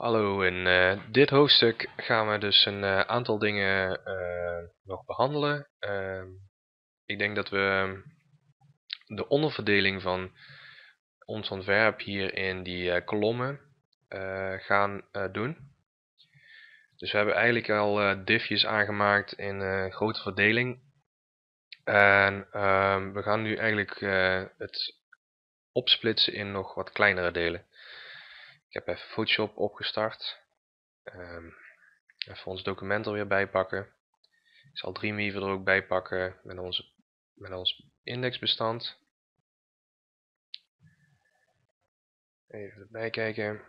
Hallo, in uh, dit hoofdstuk gaan we dus een uh, aantal dingen uh, nog behandelen. Ehm, ik denk dat we de onderverdeling van ons ontwerp hier in die kolommen gaan doen. Dus we hebben eigenlijk al diffjes aangemaakt in grote verdeling. En ehm, we gaan nu eigenlijk het opsplitsen in nog wat kleinere delen. Ik heb even Photoshop opgestart. Um, even ons document er weer bij pakken. Ik zal Dreamweaver er ook bij pakken met, onze, met ons indexbestand. Even erbij kijken.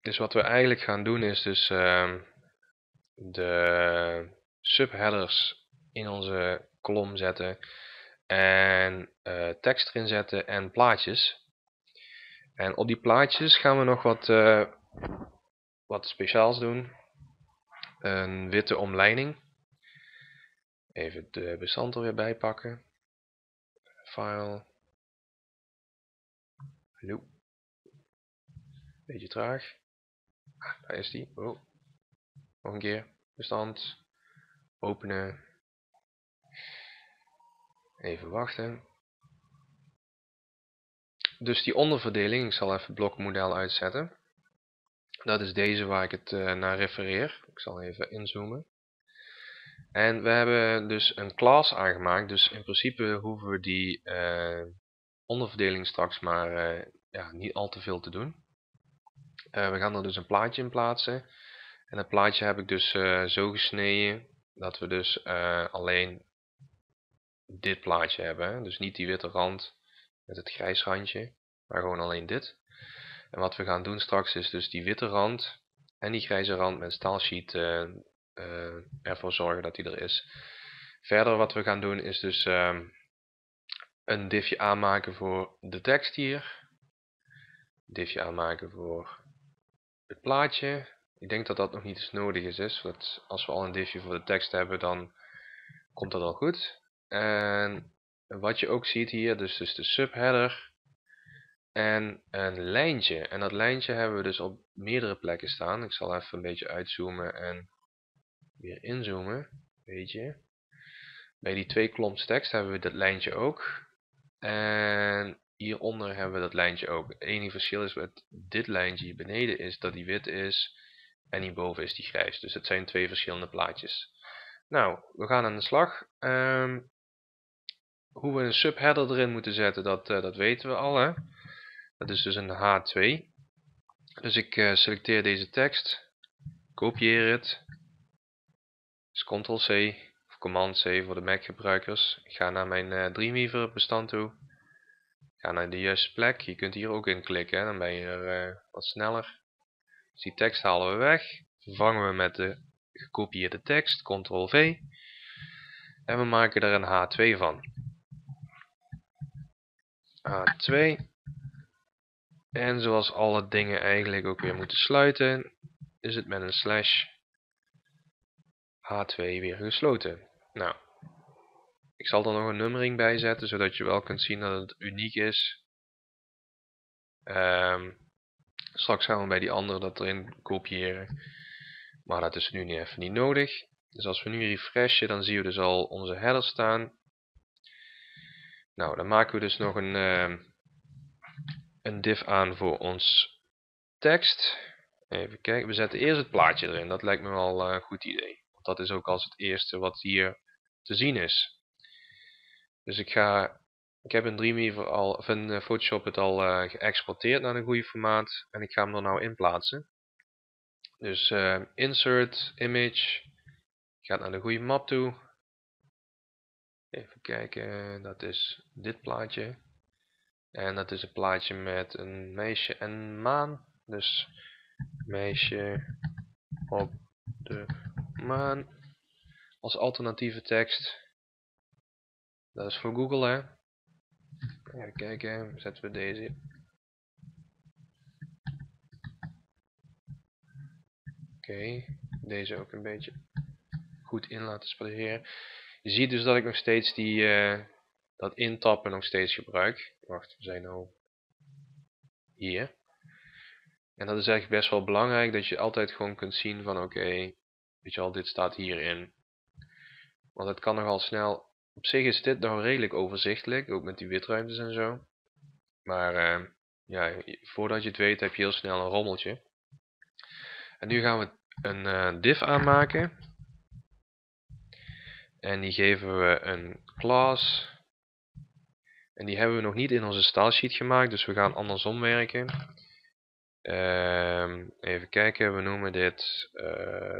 Dus wat we eigenlijk gaan doen is dus uh, de subheaders in onze kolom zetten en uh, tekst erin zetten en plaatjes. En op die plaatjes gaan we nog wat, uh, wat speciaals doen. Een witte omleiding. Even de bestand er weer bij pakken. File. Hallo. Beetje traag. Ah, daar is die. Oh. Nog een keer. Bestand. Openen. Even wachten. Dus die onderverdeling, ik zal even het blokmodel uitzetten. Dat is deze waar ik het uh, naar refereer. Ik zal even inzoomen. En we hebben dus een class aangemaakt. Dus in principe hoeven we die uh, onderverdeling straks maar uh, ja, niet al te veel te doen. we gaan er dus een plaatje in plaatsen. En dat plaatje heb ik dus zo gesneden dat we dus alleen dit plaatje hebben. Dus niet die witte rand met het grijs randje, maar gewoon alleen dit. En wat we gaan doen straks is dus die witte rand en die grijze rand met staalsheet uh, uh, ervoor zorgen dat die er is. Verder wat we gaan doen is dus uh, een diffje aanmaken voor de tekst hier. Diffje aanmaken voor het plaatje. Ik denk dat dat nog niet eens nodig is, is want als we al een diffje voor de tekst hebben dan komt dat al goed. En wat je ook ziet hier, dus, dus de subheader en een lijntje. En dat lijntje hebben we dus op meerdere plekken staan. Ik zal even een beetje uitzoomen en weer inzoomen. Beetje. Bij die twee klomps tekst hebben we dat lijntje ook. En hieronder hebben we dat lijntje ook. Het enige verschil is met dit lijntje hier beneden is dat die wit is. En hierboven is die grijs. Dus het zijn twee verschillende plaatjes. Nou, we gaan aan de slag. Um, hoe we een subheader erin moeten zetten, dat, uh, dat weten we al. Hè? Dat is dus een H2. Dus ik uh, selecteer deze tekst, kopieer het, dus Ctrl-C of Command-C voor de Mac gebruikers. Ik ga naar mijn uh, Dreamweaver bestand toe. Ga naar de juiste plek. Je kunt hier ook in klikken, dan ben je er wat sneller. Dus die tekst halen we weg. Vervangen we met de gekopieerde tekst, Ctrl-V. En we maken er een H2 van. H2. En zoals alle dingen eigenlijk ook weer moeten sluiten, is het met een slash H2 weer gesloten. Nou, ik zal er nog een nummering bij zetten, zodat je wel kunt zien dat het uniek is. Um, straks gaan we bij die andere dat erin kopiëren. Maar dat is nu even niet nodig. Dus als we nu refreshen, dan zien we dus al onze header staan. Nou, dan maken we dus nog een, uh, een div aan voor ons tekst. Even kijken, we zetten eerst het plaatje erin. Dat lijkt me wel een goed idee. Want dat is ook als het eerste wat hier te zien is. Dus ik ga, ik heb in Dreamweaver al, of in Photoshop het al uh, geëxporteerd naar een goede formaat. En ik ga hem er nou in plaatsen. Dus uh, insert, image, gaat naar de goede map toe. Even kijken, dat is dit plaatje. En dat is een plaatje met een meisje en maan. Dus meisje op de maan als alternatieve tekst. Dat is voor Google hè. Even kijken, zetten we deze. Oké, deze ook een beetje goed in laten spelen. Je ziet dus dat ik nog steeds die, uh, dat intappen nog steeds gebruik. Wacht, we zijn al hier. En dat is eigenlijk best wel belangrijk dat je altijd gewoon kunt zien van oké, weet je al, dit staat hierin. Want het kan nogal snel, op zich is dit nog redelijk overzichtelijk, ook met die witruimtes en zo. Maar uh, ja, voordat je het weet heb je heel snel een rommeltje. En nu gaan we een uh, div aanmaken. En die geven we een class. En die hebben we nog niet in onze stylesheet gemaakt, dus we gaan andersom werken. Uh, even kijken, we noemen dit uh,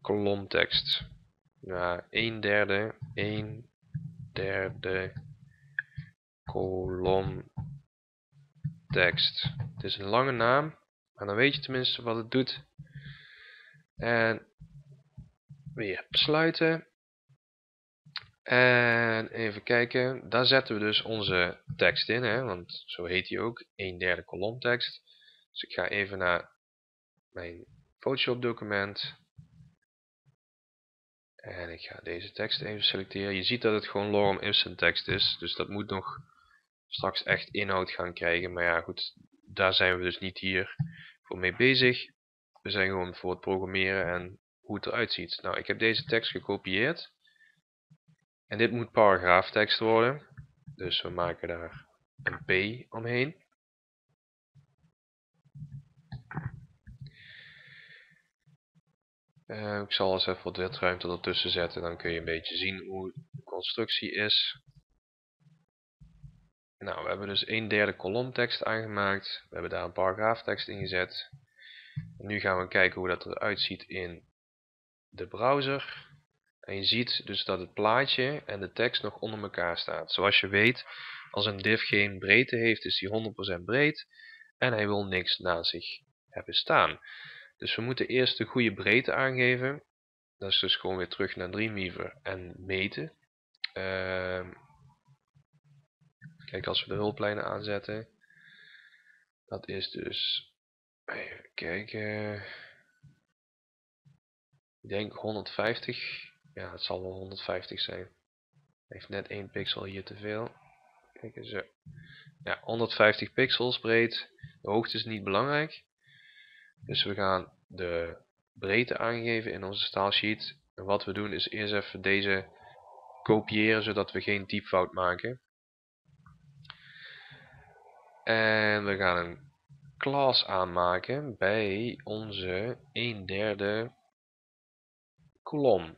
kolomtekst. Ja, 1 derde, 1 derde kolom tekst. Het is een lange naam, maar dan weet je tenminste wat het doet. En weer sluiten. En even kijken, daar zetten we dus onze tekst in, hè, want zo heet die ook, 1 derde kolomtekst. Dus ik ga even naar mijn Photoshop document. En ik ga deze tekst even selecteren. Je ziet dat het gewoon lorem ipsum tekst is, dus dat moet nog straks echt inhoud gaan krijgen. Maar ja goed, daar zijn we dus niet hier voor mee bezig. We zijn gewoon voor het programmeren en hoe het eruit ziet. Nou, ik heb deze tekst gekopieerd. En dit moet paragraaftekst worden. Dus we maken daar een P omheen. Uh, ik zal eens even wat witruimte ertussen zetten. Dan kun je een beetje zien hoe de constructie is. Nou, we hebben dus een derde kolomtekst aangemaakt. We hebben daar een paragraaftekst in gezet. Nu gaan we kijken hoe dat eruit ziet in de browser. En je ziet dus dat het plaatje en de tekst nog onder elkaar staat. Zoals je weet, als een div geen breedte heeft, is die 100% breed. En hij wil niks na zich hebben staan. Dus we moeten eerst de goede breedte aangeven. Dat is dus gewoon weer terug naar Dreamweaver en meten. Uh, kijk, als we de hulplijnen aanzetten. Dat is dus... Even kijken... Ik denk 150 ja, het zal wel 150 zijn. Heeft net 1 pixel hier te veel. Kijk eens. Ja, 150 pixels breed. De hoogte is niet belangrijk. Dus we gaan de breedte aangeven in onze stylesheet. En wat we doen is eerst even deze kopiëren zodat we geen typfout maken. En we gaan een class aanmaken bij onze 1 derde kolom.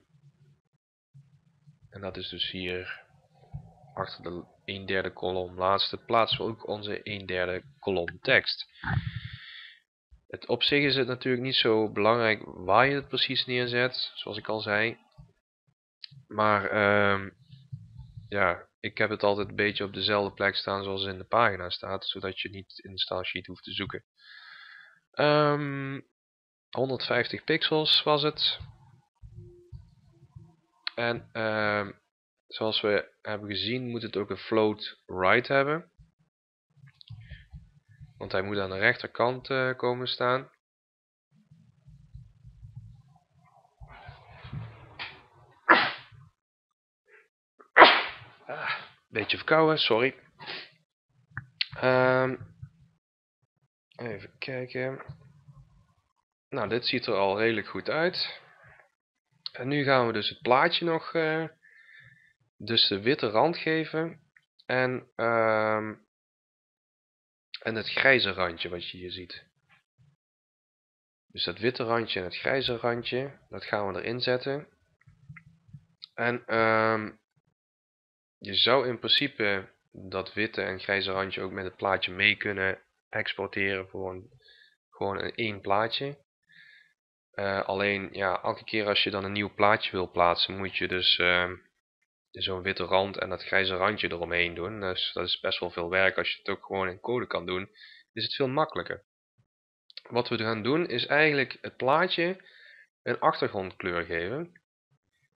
En dat is dus hier achter de 1 derde kolom laatste plaatsen we ook onze 1 derde kolom tekst. Het, op zich is het natuurlijk niet zo belangrijk waar je het precies neerzet, zoals ik al zei. Maar uh, ja, ik heb het altijd een beetje op dezelfde plek staan zoals in de pagina staat, zodat je niet in de stylesheet hoeft te zoeken. Um, ehm, 150 pixels was het. En uh, zoals we hebben gezien moet het ook een float right hebben. Want hij moet aan de rechterkant uh, komen staan. Ah, beetje verkouden, sorry. Um, even kijken. Nou, dit ziet er al redelijk goed uit. En nu gaan we dus het plaatje nog uh, dus de witte rand geven en, uh, en het grijze randje wat je hier ziet. Dus dat witte randje en het grijze randje, dat gaan we erin zetten. En uh, je zou in principe dat witte en grijze randje ook met het plaatje mee kunnen exporteren voor een, gewoon een één plaatje. Uh, alleen, ja, elke keer als je dan een nieuw plaatje wil plaatsen, moet je dus uh, zo'n witte rand en dat grijze randje eromheen doen. Dus dat is best wel veel werk. Als je het ook gewoon in code kan doen, is het veel makkelijker. Wat we gaan doen, is eigenlijk het plaatje een achtergrondkleur geven.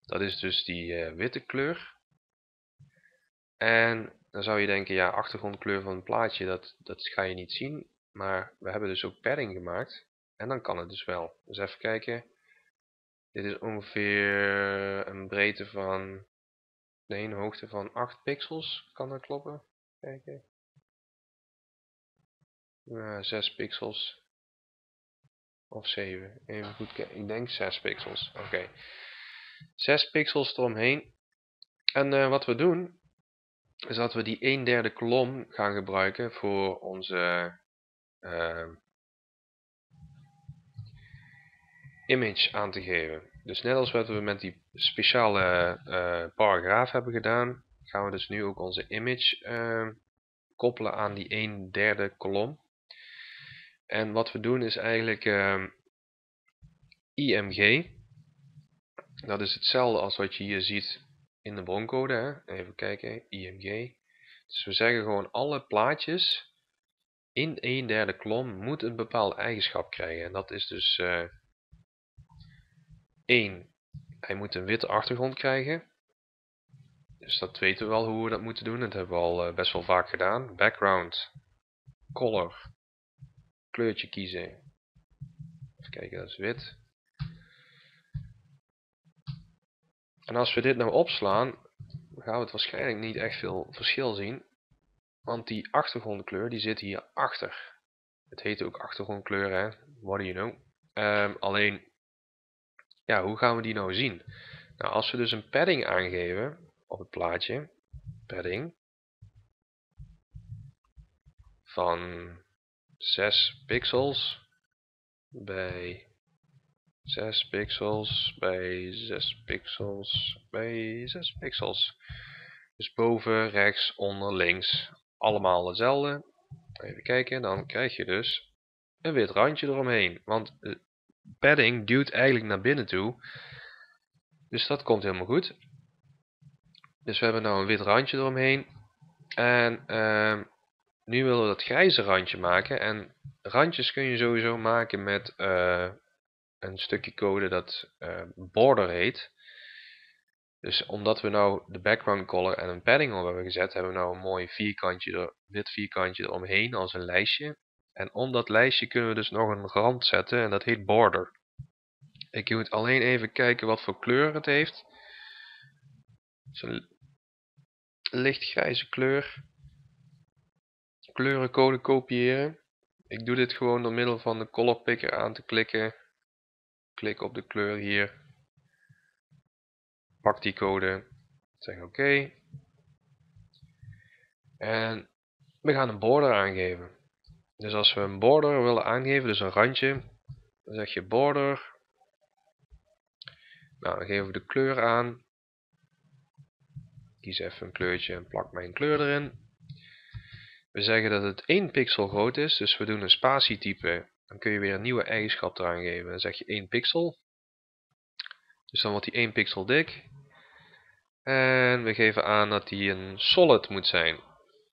Dat is dus die uh, witte kleur. En dan zou je denken, ja, achtergrondkleur van een plaatje, dat, dat ga je niet zien. Maar we hebben dus ook padding gemaakt. En dan kan het dus wel. Dus even kijken. Dit is ongeveer een breedte van... Nee, een hoogte van 8 pixels. Kan dat kloppen? Kijken. Uh, 6 pixels. Of 7. Even goed kijken. Ik denk 6 pixels. Oké. 6 pixels eromheen. En uh, wat we doen, is dat we die 1 derde kolom gaan gebruiken voor onze uh, image aan te geven. Dus net als wat we met die speciale uh, paragraaf hebben gedaan, gaan we dus nu ook onze image uh, koppelen aan die 1 derde kolom. En wat we doen is eigenlijk uh, IMG. Dat is hetzelfde als wat je hier ziet in de broncode. Hè? Even kijken, IMG. Dus we zeggen gewoon alle plaatjes in 1 derde kolom moet een bepaalde eigenschap krijgen. En dat is dus uh, 1. Hij moet een witte achtergrond krijgen. Dus dat weten we wel hoe we dat moeten doen. Dat hebben we al uh, best wel vaak gedaan. Background, color, kleurtje kiezen. Even kijken, dat is wit. En als we dit nou opslaan, gaan we het waarschijnlijk niet echt veel verschil zien. Want die achtergrondkleur die zit hier achter. Het heet ook achtergrondkleur, hè? What do you know? Um, alleen, ja, hoe gaan we die nou zien? Nou, als we dus een padding aangeven op het plaatje, padding, van 6 pixels bij 6 pixels bij 6 pixels bij 6 pixels. Dus boven, rechts, onder, links, allemaal hetzelfde. Even kijken, dan krijg je dus een wit randje eromheen. Want padding duwt eigenlijk naar binnen toe. Dus dat komt helemaal goed. Dus we hebben nou een wit randje eromheen. En uh, nu willen we dat grijze randje maken. En randjes kun je sowieso maken met uh, een stukje code dat uh, border heet. Dus omdat we nou de background color en een padding op hebben gezet, hebben we nou een mooi vierkantje er, wit vierkantje eromheen als een lijstje. En om dat lijstje kunnen we dus nog een rand zetten en dat heet border. Ik moet alleen even kijken wat voor kleur het heeft. Een lichtgrijze kleur. Kleurencode kopiëren. Ik doe dit gewoon door middel van de color picker aan te klikken. Klik op de kleur hier. Pak die code. Zeg oké. En we gaan een border aangeven. Dus als we een border willen aangeven, dus een randje, dan zeg je border. Nou, dan geven we de kleur aan. Kies even een kleurtje en plak mijn kleur erin. We zeggen dat het 1 pixel groot is, dus we doen een spatietype. Dan kun je weer een nieuwe eigenschap eraan geven. Dan zeg je 1 pixel. Dus dan wordt die 1 pixel dik. En we geven aan dat die een solid moet zijn.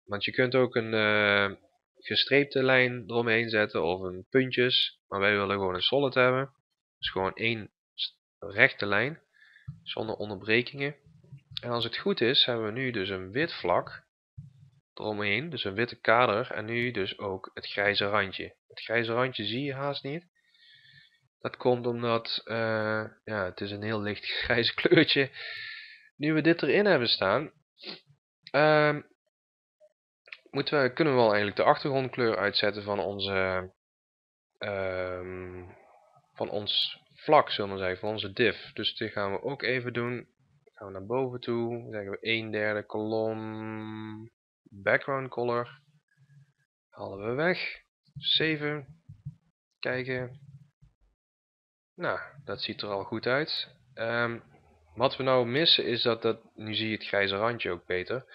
Want je kunt ook een, uh, gestreepte lijn eromheen zetten of een puntjes. Maar wij willen gewoon een solid hebben. Dus gewoon één rechte lijn zonder onderbrekingen. En als het goed is hebben we nu dus een wit vlak eromheen. Dus een witte kader en nu dus ook het grijze randje. Het grijze randje zie je haast niet. Dat komt omdat uh, ja, het is een heel licht grijs kleurtje. Nu we dit erin hebben staan, uh, moeten we, kunnen we wel eigenlijk de achtergrondkleur uitzetten van onze um, van ons vlak, zullen we zeggen, van onze div. Dus dit gaan we ook even doen. Gaan we naar boven toe, dan zeggen we 1 derde kolom background color. Halen we weg. 7. Kijken. Nou, dat ziet er al goed uit. Um, wat we nou missen is dat, dat, nu zie je het grijze randje ook beter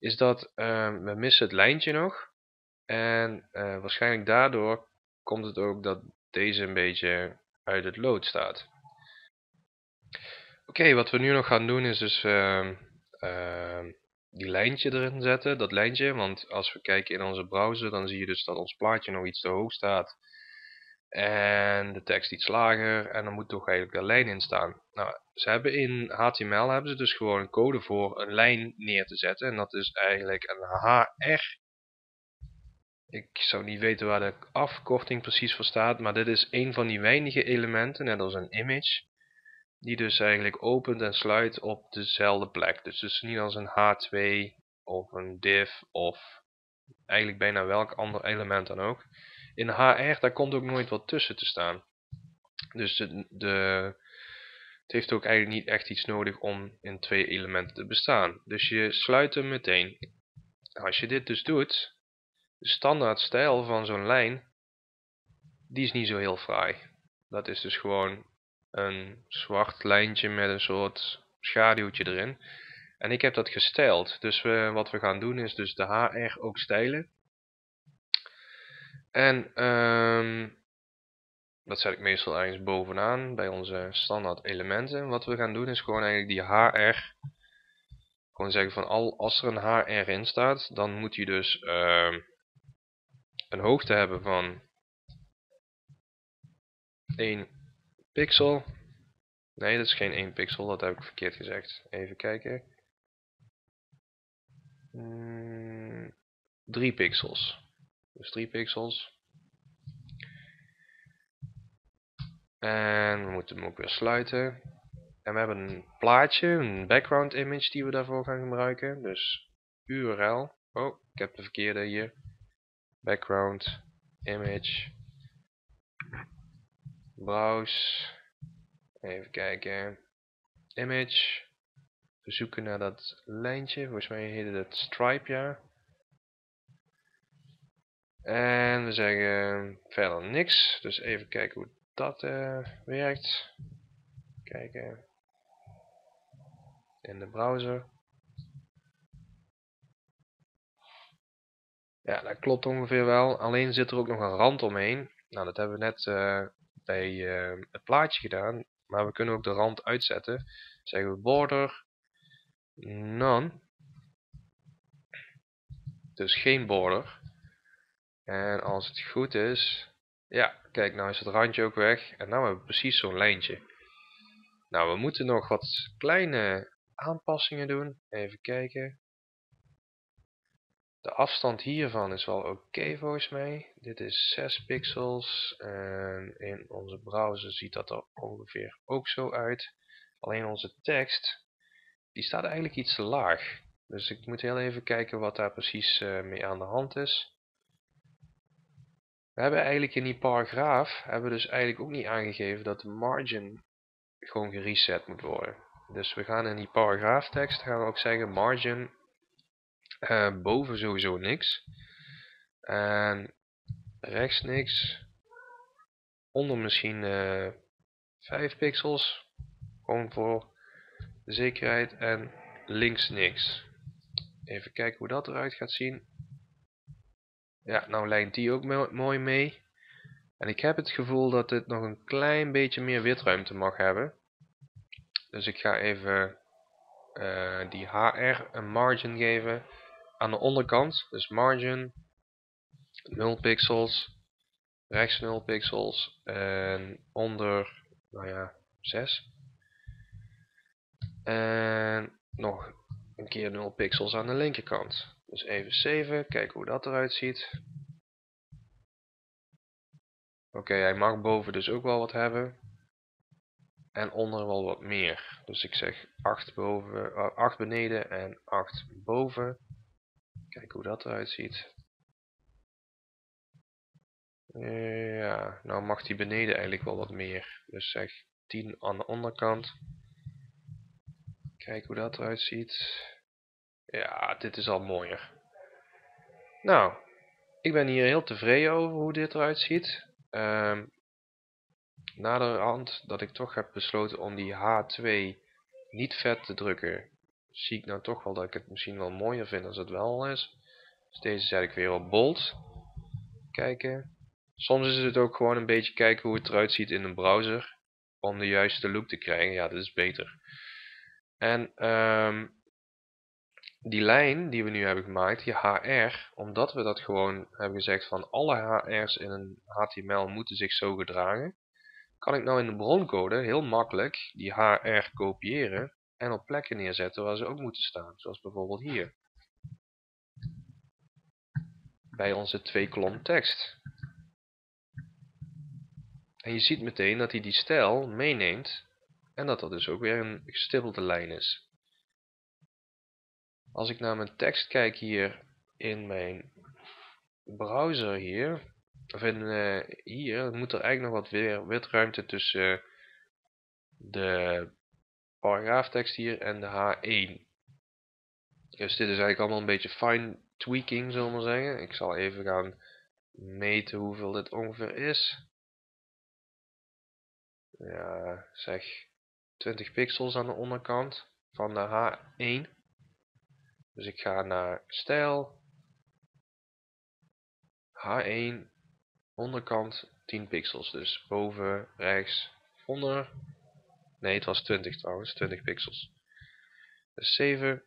is dat uh, we missen het lijntje nog. En uh, waarschijnlijk daardoor komt het ook dat deze een beetje uit het lood staat. Oké, wat we nu nog gaan doen is dus uh, die lijntje erin zetten, dat lijntje. Want als we kijken in onze browser, dan zie je dus dat ons plaatje nog iets te hoog staat. En de tekst iets lager. En dan moet toch eigenlijk een lijn in staan. Nou, ze hebben in HTML hebben ze dus gewoon een code voor een lijn neer te zetten. En dat is eigenlijk een HR. Ik zou niet weten waar de afkorting precies voor staat. Maar dit is een van die weinige elementen, net als een image. Die dus eigenlijk opent en sluit op dezelfde plek. Dus, dus niet als een H2 of een div of eigenlijk bijna welk ander element dan ook. In HR, daar komt ook nooit wat tussen te staan. Dus de, het heeft ook eigenlijk niet echt iets nodig om in twee elementen te bestaan. Dus je sluit hem meteen. Als je dit dus doet, de standaard stijl van zo'n lijn, die is niet zo heel fraai. Dat is dus gewoon een zwart lijntje met een soort schaduwtje erin. En ik heb dat gestyled. Dus wat we gaan doen is dus de HR ook stijlen. En um, dat zet ik meestal ergens bovenaan bij onze standaard elementen. Wat we gaan doen is gewoon eigenlijk die HR. Gewoon zeggen van al, als er een HR in staat, dan moet hij dus uh, een hoogte hebben van 1 pixel. Nee, dat is geen 1 pixel, dat heb ik verkeerd gezegd. Even kijken. Mm, 3 pixels. Dus 3 pixels. En we moeten hem ook weer sluiten. En we hebben een plaatje, een background image die we daarvoor gaan gebruiken. Dus URL. Oh, ik heb de verkeerde hier. Background image. Browse. Even kijken. Image. We zoeken naar dat lijntje. Volgens mij heet het stripe, ja. En we zeggen verder niks. Dus even kijken hoe dat uh, werkt. Kijken. In de browser. Ja, dat klopt ongeveer wel. Alleen zit er ook nog een rand omheen. Nou, dat hebben we net uh, bij uh, het plaatje gedaan. Maar we kunnen ook de rand uitzetten. Zeggen we border none. Dus geen border. En als het goed is, ja, kijk, nou is het randje ook weg. En nou hebben we precies zo'n lijntje. Nou, we moeten nog wat kleine aanpassingen doen. Even kijken. De afstand hiervan is wel oké volgens mij. Dit is 6 pixels. En in onze browser ziet dat er ongeveer ook zo uit. Alleen onze tekst, die staat eigenlijk iets te laag. Dus ik moet heel even kijken wat daar precies uh, mee aan de hand is. We hebben eigenlijk in die paragraaf, hebben we dus eigenlijk ook niet aangegeven dat de margin gewoon gereset moet worden. Dus we gaan in die paragraaftekst gaan we ook zeggen margin uh, boven sowieso niks. En rechts niks. Onder misschien uh, eh, 5 pixels. Gewoon voor de zekerheid. En links niks. Even kijken hoe dat eruit gaat zien. Ja, nou lijnt die ook mooi mee. En ik heb het gevoel dat dit nog een klein beetje meer witruimte mag hebben. Dus ik ga even uh, die HR een margin geven aan de onderkant. Dus margin 0 pixels, rechts 0 pixels en onder, nou ja, 6. En nog een keer 0 pixels aan de linkerkant. Dus even 7, kijken hoe dat eruit ziet. Oké, hij mag boven dus ook wel wat hebben. En onder wel wat meer. Dus ik zeg 8, boven, 8 beneden en 8 boven. Kijken hoe dat eruit ziet. Ja, nou mag die beneden eigenlijk wel wat meer. Dus zeg 10 aan de onderkant. Kijk hoe dat eruit ziet. Ja, dit is al mooier. Nou, ik ben hier heel tevreden over hoe dit eruit ziet. Um, naderhand dat ik toch heb besloten om die H2 niet vet te drukken, zie ik nou toch wel dat ik het misschien wel mooier vind als het wel is. Dus deze zet ik weer op bold. Kijken. Soms is het ook gewoon een beetje kijken hoe het eruit ziet in een browser. Om de juiste look te krijgen. Ja, dat is beter. En um, die lijn die we nu hebben gemaakt, die HR, omdat we dat gewoon hebben gezegd van alle HR's in een HTML moeten zich zo gedragen, kan ik nou in de broncode heel makkelijk die HR kopiëren en op plekken neerzetten waar ze ook moeten staan. Zoals bijvoorbeeld hier. Bij onze twee kolom tekst. En je ziet meteen dat hij die stijl meeneemt en dat dat dus ook weer een gestippelde lijn is. Als ik naar mijn tekst kijk hier in mijn browser hier, of in, uh, hier, moet er eigenlijk nog wat weer witruimte tussen de paragraaftekst hier en de H1. Dus dit is eigenlijk allemaal een beetje fine tweaking, zullen we maar zeggen. Ik zal even gaan meten hoeveel dit ongeveer is. Ja, zeg 20 pixels aan de onderkant van de H1. Dus ik ga naar stijl. H1 onderkant 10 pixels. Dus boven, rechts, onder. Nee, het was 20 trouwens, 20 pixels. Dus 7.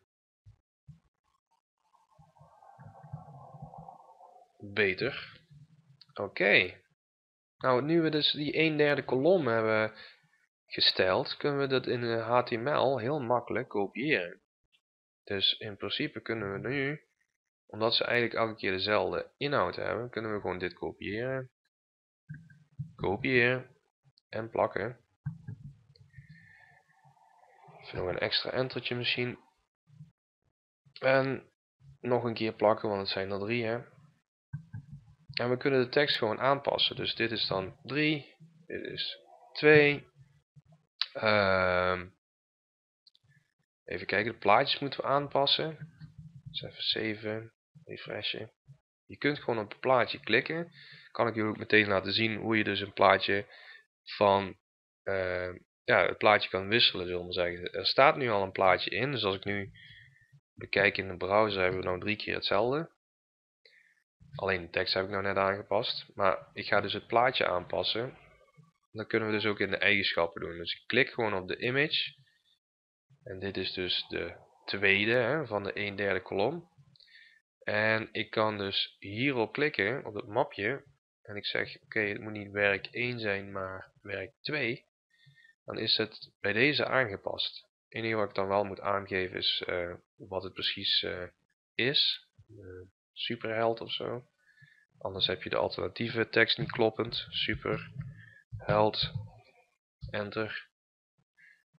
Beter. Oké. Nou, nu we dus die 1 derde kolom hebben gesteld, kunnen we dat in HTML heel makkelijk kopiëren. Dus in principe kunnen we nu, omdat ze eigenlijk elke keer dezelfde inhoud hebben, kunnen we gewoon dit kopiëren. Kopiëren en plakken. Even nog een extra entertje misschien. En nog een keer plakken, want het zijn er drie hè. En we kunnen de tekst gewoon aanpassen. Dus dit is dan 3, dit is 2. Ehm, even kijken, de plaatjes moeten we aanpassen. Dus even 7, refreshen. Je kunt gewoon op het plaatje klikken. Kan ik jullie ook meteen laten zien hoe je dus een plaatje van uh, ja, het plaatje kan wisselen, zullen we zeggen. Er staat nu al een plaatje in, dus als ik nu bekijk in de browser hebben we nou drie keer hetzelfde. Alleen de tekst heb ik nou net aangepast. Maar ik ga dus het plaatje aanpassen. Dan kunnen we dus ook in de eigenschappen doen. Dus ik klik gewoon op de image. En dit is dus de tweede hè, van de 1 derde kolom. En ik kan dus hierop klikken, op het mapje. En ik zeg, oké, het moet niet werk 1 zijn, maar werk 2. Dan is het bij deze aangepast. Het enige wat ik dan wel moet aangeven is uh, wat het precies uh, is. Uh, superheld of zo. Anders heb je de alternatieve tekst niet kloppend. Super, held, enter.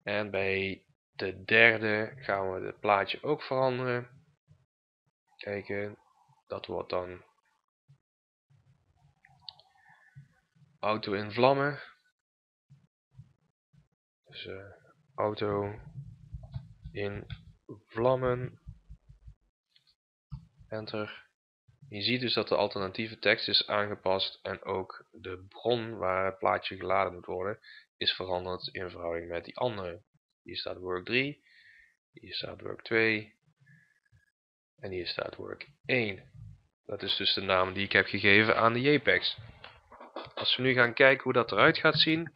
En bij de derde gaan we het plaatje ook veranderen. Kijken, dat wordt dan auto in vlammen. Dus uh, auto in vlammen. Enter. Je ziet dus dat de alternatieve tekst is aangepast en ook de bron waar het plaatje geladen moet worden is veranderd in verhouding met die andere. Hier staat work 3, hier staat work 2 en hier staat work 1. Dat is dus de naam die ik heb gegeven aan de JPEGs. Als we nu gaan kijken hoe dat eruit gaat zien,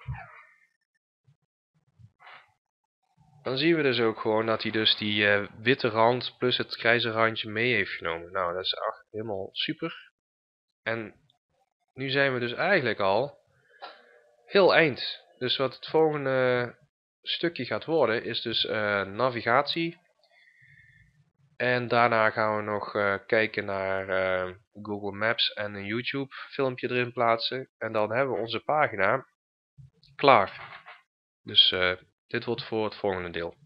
dan zien we dus ook gewoon dat hij dus die uh, witte rand plus het grijze randje mee heeft genomen. Nou, dat is echt helemaal super. En nu zijn we dus eigenlijk al heel eind. Dus wat het volgende stukje gaat worden is dus uh, navigatie. En daarna gaan we nog uh, kijken naar Google Maps en een YouTube filmpje erin plaatsen. En dan hebben we onze pagina klaar. Dus dit wordt voor het volgende deel.